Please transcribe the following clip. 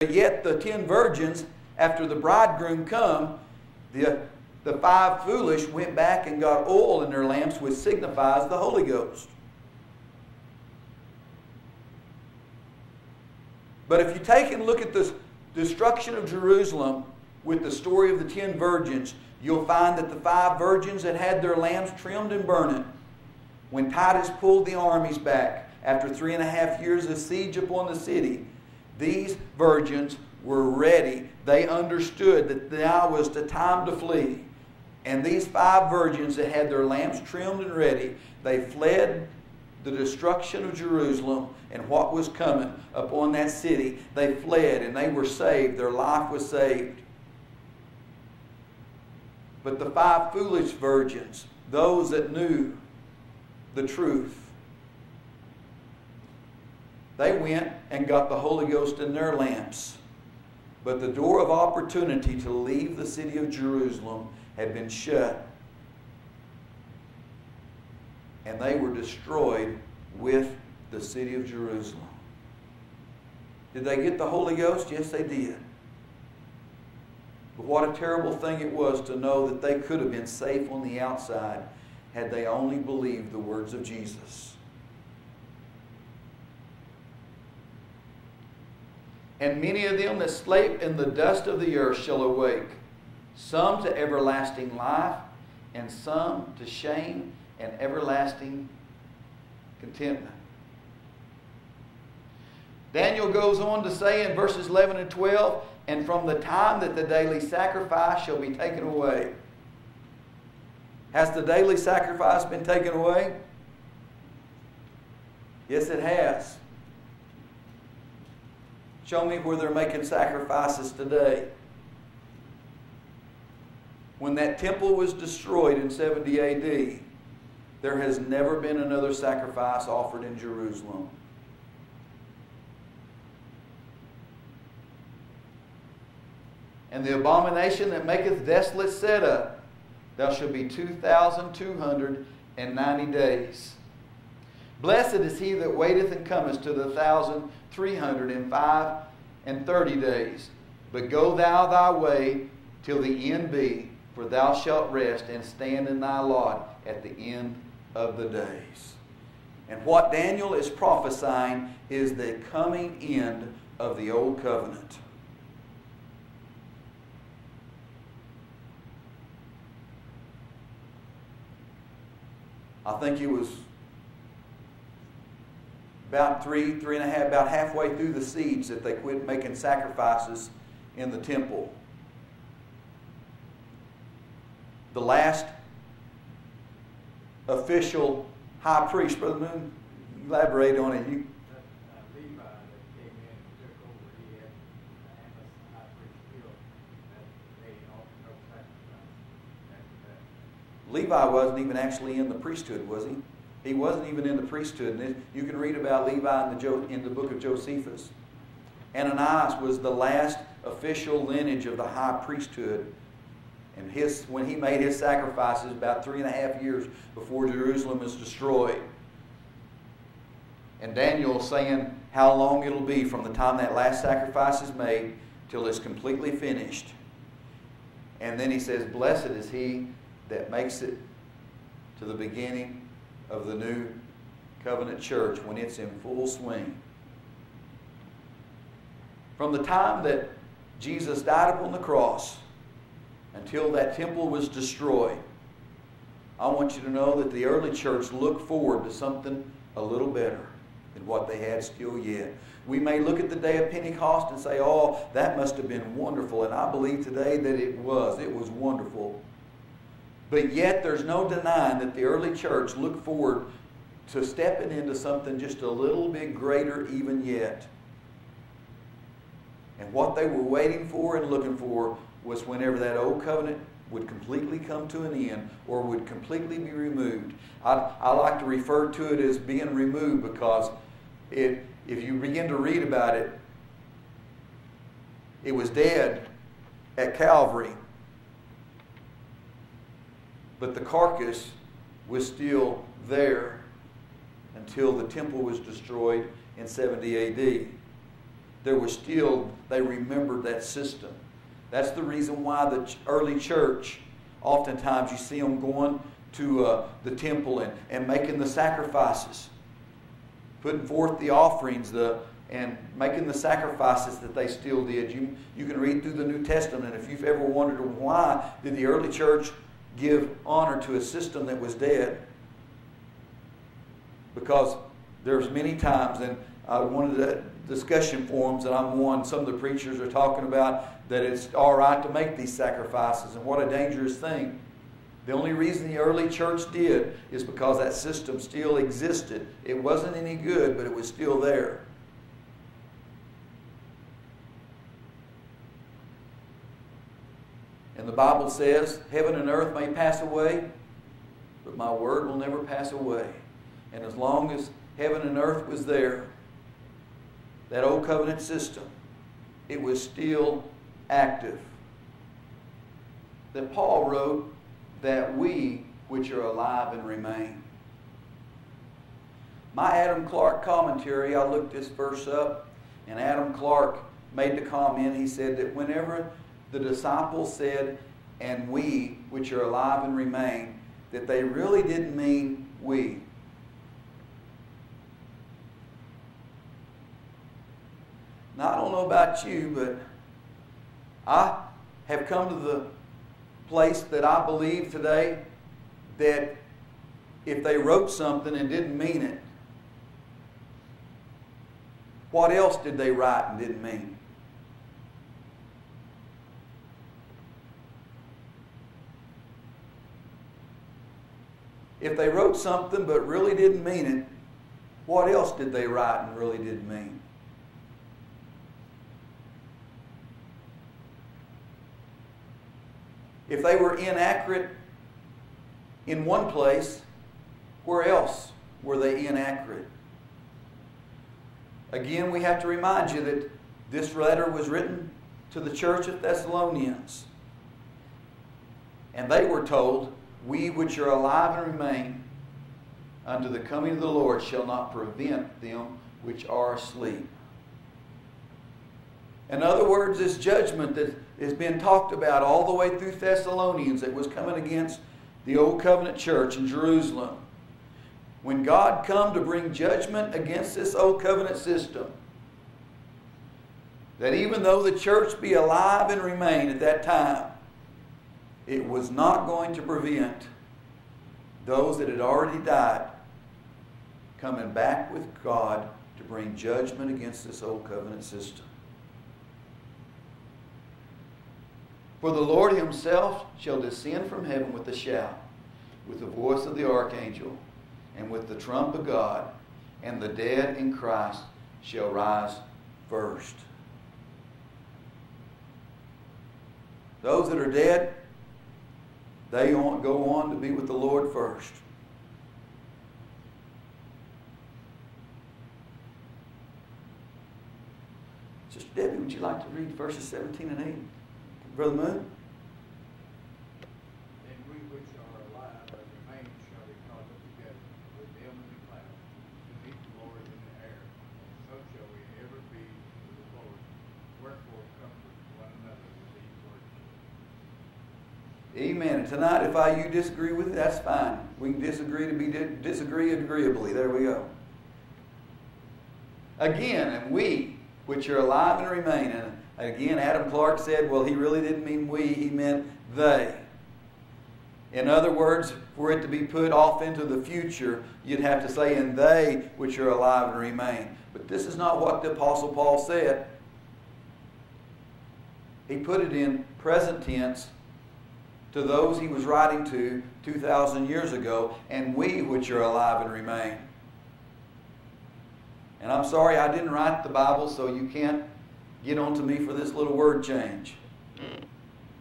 But yet the ten virgins, after the bridegroom come, the, the five foolish went back and got oil in their lamps, which signifies the Holy Ghost. But if you take and look at the destruction of Jerusalem with the story of the ten virgins, you'll find that the five virgins that had their lamps trimmed and burning, when Titus pulled the armies back after three and a half years of siege upon the city, these virgins were ready. They understood that now was the time to flee. And these five virgins that had their lamps trimmed and ready, they fled the destruction of Jerusalem and what was coming upon that city. They fled and they were saved. Their life was saved. But the five foolish virgins, those that knew the truth, they went and got the Holy Ghost in their lamps. But the door of opportunity to leave the city of Jerusalem had been shut. And they were destroyed with the city of Jerusalem. Did they get the Holy Ghost? Yes, they did. But what a terrible thing it was to know that they could have been safe on the outside had they only believed the words of Jesus. And many of them that sleep in the dust of the earth shall awake, some to everlasting life, and some to shame and everlasting contentment. Daniel goes on to say in verses 11 and 12, and from the time that the daily sacrifice shall be taken away. Has the daily sacrifice been taken away? Yes, it has. Show me where they're making sacrifices today. When that temple was destroyed in 70 AD, there has never been another sacrifice offered in Jerusalem. And the abomination that maketh desolate set up, thou shalt be 2,290 days. Blessed is he that waiteth and cometh to the thousand three hundred and thirty days. But go thou thy way till the end be, for thou shalt rest and stand in thy lot at the end of the days. And what Daniel is prophesying is the coming end of the old covenant. I think it was about three, three and a half, about halfway through the siege that they quit making sacrifices in the temple. The last official high priest, Brother Moon, elaborate on it. You. Levi wasn't even actually in the priesthood, was he? He wasn't even in the priesthood. And you can read about Levi in the, in the book of Josephus. Ananias was the last official lineage of the high priesthood. And his, when he made his sacrifices about three and a half years before Jerusalem is destroyed. And Daniel saying how long it'll be from the time that last sacrifice is made till it's completely finished. And then he says, Blessed is he that makes it to the beginning of the new covenant church when it's in full swing. From the time that Jesus died upon the cross until that temple was destroyed, I want you to know that the early church looked forward to something a little better than what they had still yet. We may look at the day of Pentecost and say, oh, that must have been wonderful. And I believe today that it was. It was wonderful. But yet, there's no denying that the early church looked forward to stepping into something just a little bit greater, even yet. And what they were waiting for and looking for was whenever that old covenant would completely come to an end or would completely be removed. I, I like to refer to it as being removed because it, if you begin to read about it, it was dead at Calvary but the carcass was still there until the temple was destroyed in 70 AD. there was still, they remembered that system. That's the reason why the early church, oftentimes you see them going to uh, the temple and, and making the sacrifices, putting forth the offerings, the, and making the sacrifices that they still did. You, you can read through the New Testament. If you've ever wondered why did the early church give honor to a system that was dead, because there's many times, and uh, one of the discussion forums that I'm on, some of the preachers are talking about that it's all right to make these sacrifices, and what a dangerous thing. The only reason the early church did is because that system still existed. It wasn't any good, but it was still there. And the Bible says, Heaven and earth may pass away, but my word will never pass away. And as long as heaven and earth was there, that old covenant system, it was still active. That Paul wrote that we which are alive and remain. My Adam Clarke commentary, I looked this verse up, and Adam Clarke made the comment. He said that whenever the disciples said, and we which are alive and remain, that they really didn't mean we. Now, I don't know about you, but I have come to the place that I believe today that if they wrote something and didn't mean it, what else did they write and didn't mean? If they wrote something but really didn't mean it, what else did they write and really didn't mean? If they were inaccurate in one place, where else were they inaccurate? Again, we have to remind you that this letter was written to the church of Thessalonians. And they were told, We which are alive and remain unto the coming of the Lord shall not prevent them which are asleep. In other words, this judgment that is being talked about all the way through Thessalonians that was coming against the old covenant church in Jerusalem. When God come to bring judgment against this old covenant system, that even though the church be alive and remain at that time, it was not going to prevent those that had already died coming back with God to bring judgment against this old covenant system. For the Lord himself shall descend from heaven with a shout, with the voice of the archangel, and with the trump of God, and the dead in Christ shall rise first. Those that are dead, they go on to be with the Lord first. Sister Debbie, would you like to read verses 17 and 18? Brother Moon? And we which are alive and remain shall be caught up together with them in the clouds to meet the Lord in the air. And so shall we ever be with the Lord. Wherefore comfort one another with these words. Amen. And tonight, if I you disagree with it, that's fine. We can disagree to be disagree agreeably. There we go. Again, and we which are alive and remain, and Again, Adam Clarke said, well, he really didn't mean we, he meant they. In other words, for it to be put off into the future, you'd have to say, and they which are alive and remain. But this is not what the Apostle Paul said. He put it in present tense to those he was writing to 2,000 years ago, and we which are alive and remain. And I'm sorry I didn't write the Bible, so you can't get on to me for this little word change.